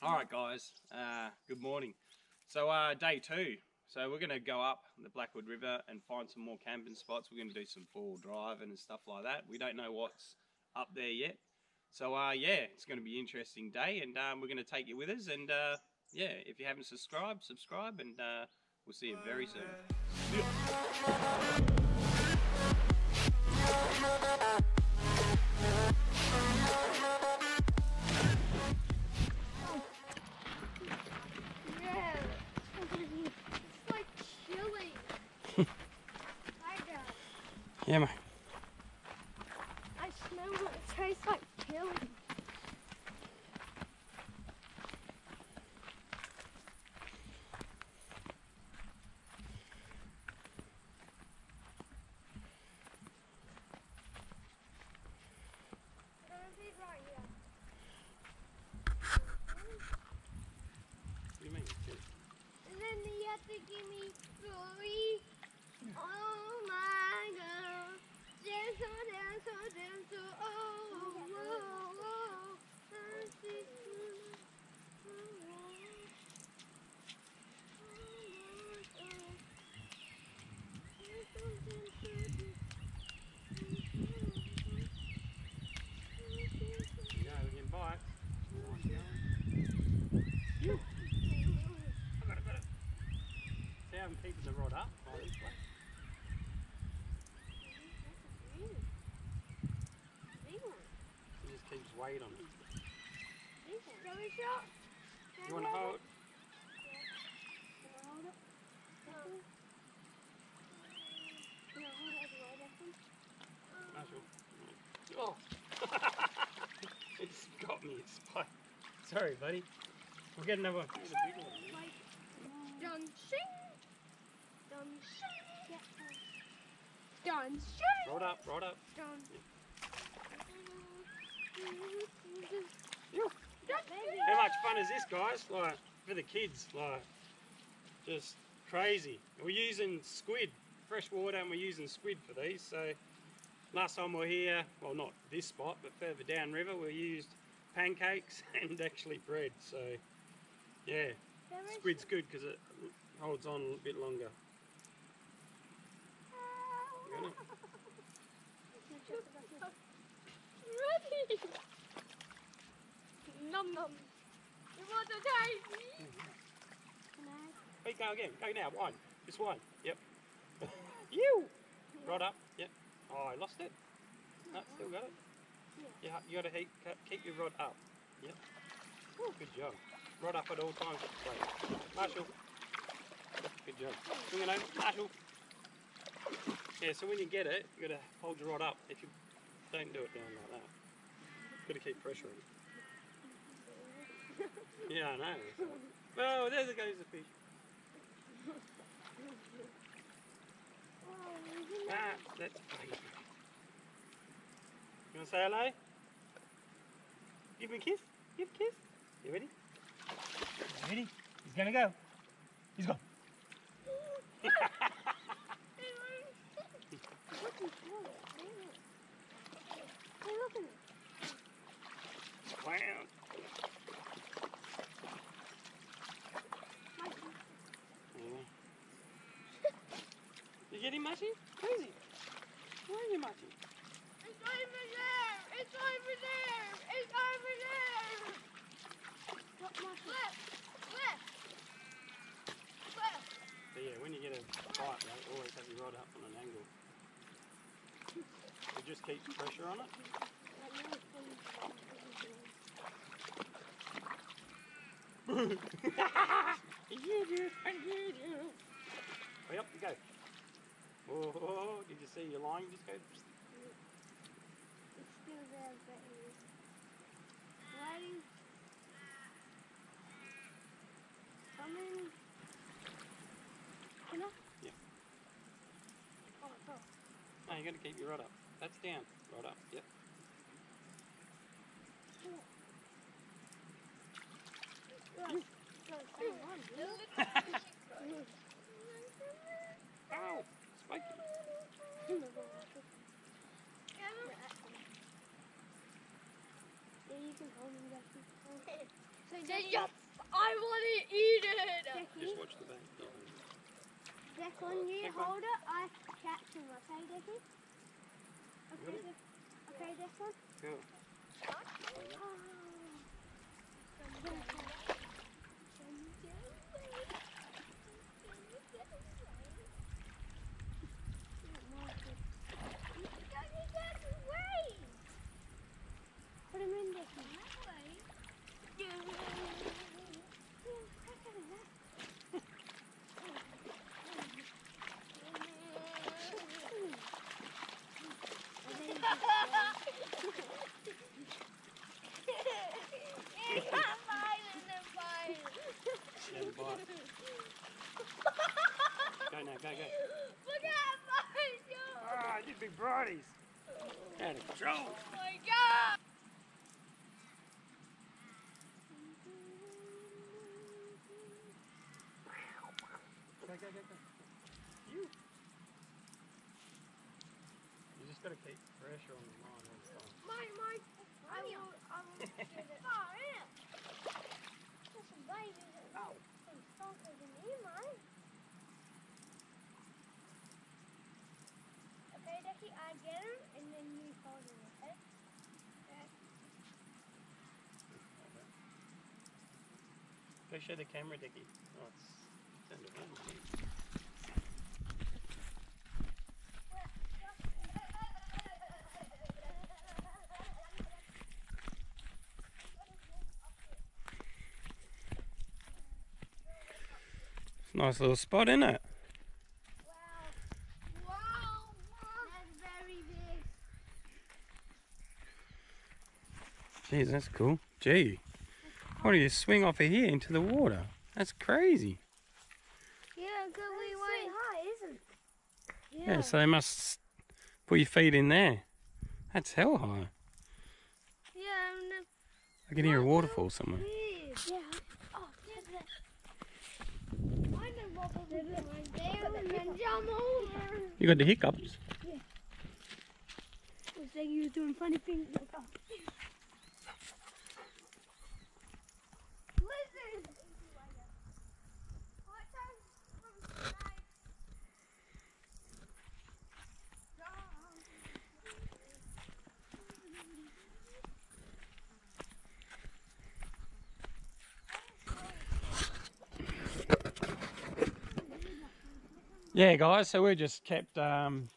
All right, guys. Uh, good morning. So, uh, day two. So we're going to go up the Blackwood River and find some more camping spots. We're going to do some four-wheel driving and stuff like that. We don't know what's up there yet. So, uh, yeah, it's going to be an interesting day, and um, we're going to take you with us. And uh, yeah, if you haven't subscribed, subscribe, and uh, we'll see you very soon. Yeah, mate. I smell it. It tastes like chili. Right here. What do you mean? And then you have to give me three. Dance, oh, dance, oh, oh, oh, oh. I see you. No, we can bite. I got it, got it. See how I'm keeping the rod up? by this way? It just keeps weight on it. Really shot? You want to hold? Can I hold it? Can I hold it as well, Declan? No, sure. Oh! it's got me. It's fine. Sorry, buddy. We'll get another one. Here's a big one. Like, done shing. Done shing. Done shing. Rod up, rod up. Done. Phew. How much fun is this, guys? Like, for the kids, like, just crazy. We're using squid, fresh water, and we're using squid for these. So, last time we were here, well, not this spot, but further down river, we used pancakes and actually bread. So, yeah, squid's good because it holds on a bit longer. Got it? Num num. You want to? Can I? Hey, go again. Go now. One. Just one. Yep. you. Rod up. Yep. Oh, I lost it. No, still got it. Yeah, you got to keep, your rod up. Yep. Oh, good job. Rod up at all times. Great. Marshall. Good job. Swing it over. Marshall. Yeah, so when you get it, you got to hold your rod up. If you don't do it down like that, got to keep pressure on. Yeah, I know. Oh, there goes the fish. Ah, that's fine. You want to say hello? Give me a kiss. Give a kiss. You ready? You ready? He's gonna go. He's gone. Hey, look at it. Clown. Mikey. Yeah. You get him, Mushy? Where is he? Where are you, Mushy? It's over there! It's over there! It's over there! What, Mikey? Left! Left! Left! So yeah, when you get a bite, right, always have your rod up on an angle. So just keep pressure on it. I hear you, I hear you. Way up you go. Oh, did you see your line just go? It's still there, but it's waiting. Coming. Can I? Yeah. Oh, it's off. No, you got to keep your rod up. That's down. Rod up. Yep. Right. Go, come on, Yeah, you can hold him, Jesse. So just, I want to eat it. Just watch the back. Jack, when you Jack, hold it, I catch him, okay, Decky? Okay, Ready? Jack- okay, this one. Go. Oh. Put him in, Decky. Stand by. Go now, go, go. Look at mine! Ah, you big brighties. Out of control. Oh my god! Go, go, go, go. You. You just gotta keep pressure on the line all the time. Mine, mine. I will, I will get it. Oh, yeah. There's some babies that Ow. some stronger than you, mine. Okay, I get him, and then you hold him, okay? Go show the camera, Dickie. Oh, it's around. Nice little spot, isn't it? Wow. Wow. That's very big. Jeez, that's cool. Gee, what do you swing off of here into the water? That's crazy. Yeah, because we went high, isn't it? Yeah. so they must put your feet in there. That's hell high. Yeah, and then I can hear a waterfall somewhere. Yeah. Oh, there's that. I know what we're doing there and then jump over. You got the hiccups. Was saying you were doing funny things like that. Listen. What time from tonight? Yeah, guys. So we just kept, um,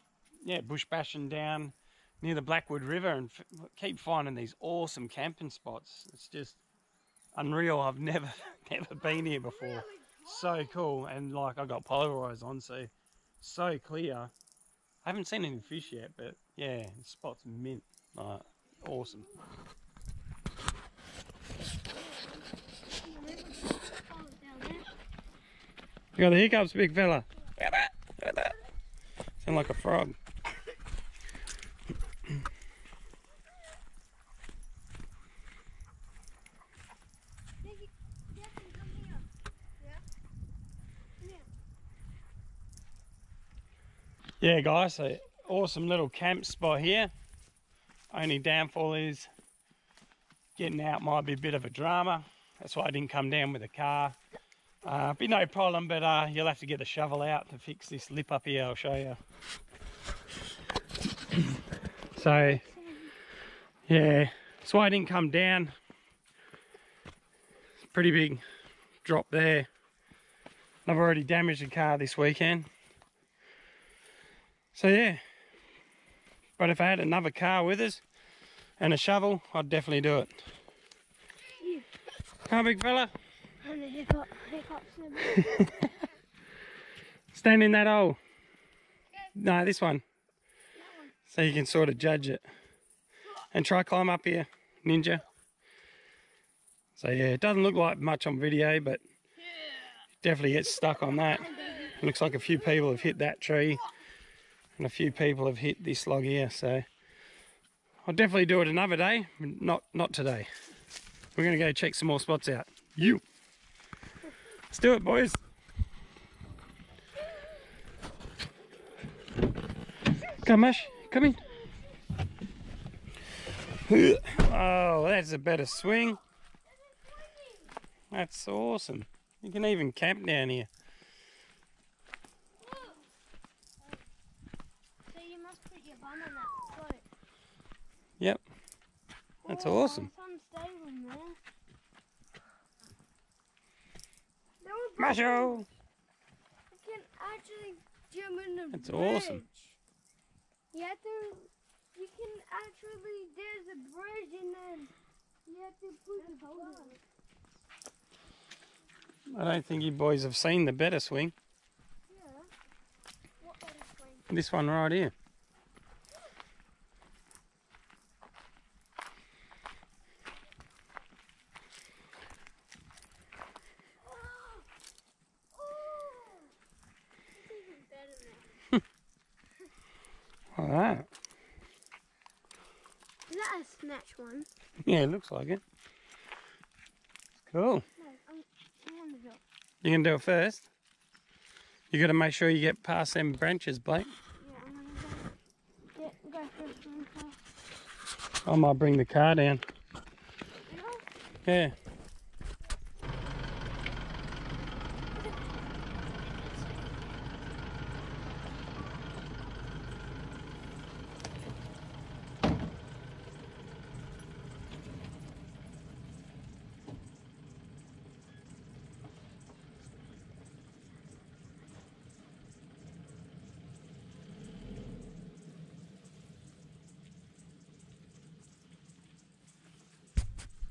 yeah, bush bashing down near the Blackwood River and f- keep finding these awesome camping spots. It's just unreal. I've never, never been here before. So cool, and like I got polarized on, so so clear. I haven't seen any fish yet, but yeah, the spot's mint. Like, awesome. You got the hiccups, big fella. Sound like a frog. Yeah, guys, so awesome little camp spot here. Only downfall is getting out might be a bit of a drama. That's why I didn't come down with a car. Uh, be no problem, but uh, you'll have to get the shovel out to fix this lip up here. I'll show you. so, yeah, that's why I didn't come down. Pretty big drop there. I've already damaged the car this weekend. So yeah, but if I had another car with us and a shovel, I'd definitely do it. Come on, big fella. Stand in that hole. No, this one. So you can sort of judge it. And try climb up here, ninja. So yeah, it doesn't look like much on video, but definitely gets stuck on that. looks like a few people have hit that tree. And a few people have hit this log here, so I'll definitely do it another day, not not today. We're gonna go check some more spots out. You. Let's do it, boys. Come, Ash. Come in. Oh, that's a better swing. That's awesome. You can even camp down here. So you must put your bum on that float. Yep. That's awesome. It's unstable, man. There was Masho! You can actually jump in the That's bridge. awesome. You have to. You can actually. There's a bridge and then you have to put the boat on. I don't think you boys have seen the better swing. Yeah. What other swing? This one right here. Oh! Oh! It's even better now. Alright. Is that a snatch one? Yeah, it looks like it. Cool. No, I'm, I want to do it. You can do it first. You got to make sure you get past them branches, Blake. Yeah, I'm gonna go. Yeah, go first one first. I might bring the car down. Yeah.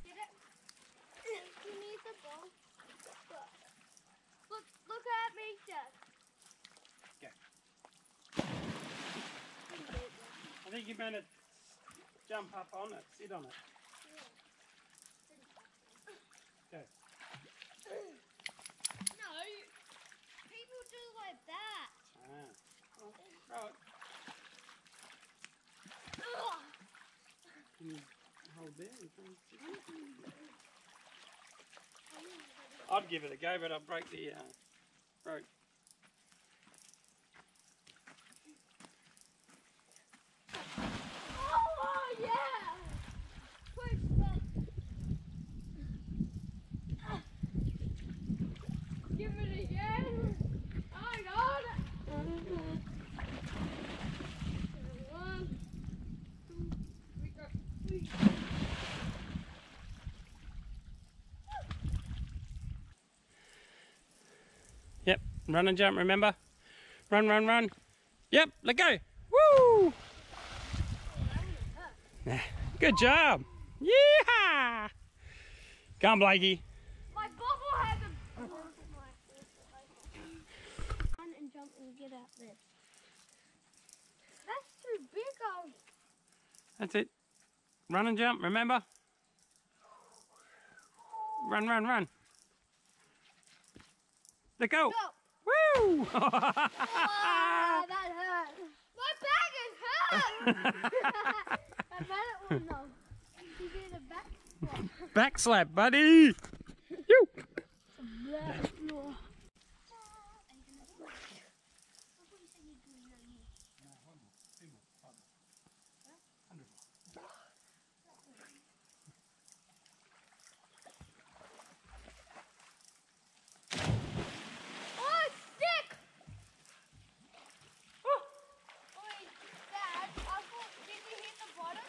Get it? You need the ball. Look. Look, look at me, Dad. I think you're going to jump up on it, sit on it. Go. No, people do like that. Ah. Well, right. Ugh. Can you hold there? and try and sit on it? I'd give it a go, but I'll break the uh, rope. Oh, yeah. Push that. Give it again. I got it. One, two, three, go. Three. Yep, run and jump, remember? Run, run, run. Yep, let go. Woo! Good job. Yeah! Come, Blakey. My bubble has a. Run and jump and get out this. That's too big. Oh, That's it. Run and jump, remember? Run, run, run. Let go. go. Woo! Ah, that hurt. My bag is hurt. I bet it will know. You did a back. Back slap, buddy. You. Oh, it's thick! Wait, Dad, I thought, did you hit the bottom?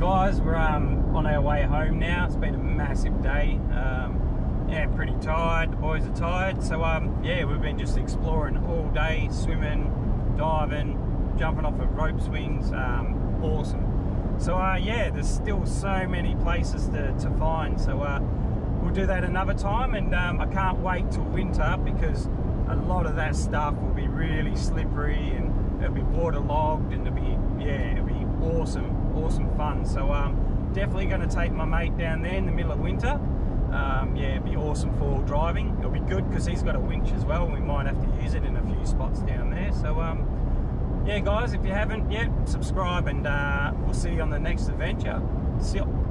Guys, we're um, on our way home now. It's been a massive day. Um, yeah, pretty tired. The boys are tired. So, um, yeah, we've been just exploring all day, swimming, diving, jumping off of rope swings. Um, awesome. So, uh, yeah, there's still so many places to, to find. So, uh, we'll do that another time. And um, I can't wait till winter because a lot of that stuff will be really slippery and it'll be waterlogged and it'll be yeah it'll be awesome awesome fun. So um definitely going to take my mate down there in the middle of winter. Um, yeah be awesome for driving. It'll be good because he's got a winch as well we might have to use it in a few spots down there. So um yeah guys if you haven't yet subscribe and uh, we'll see you on the next adventure. See you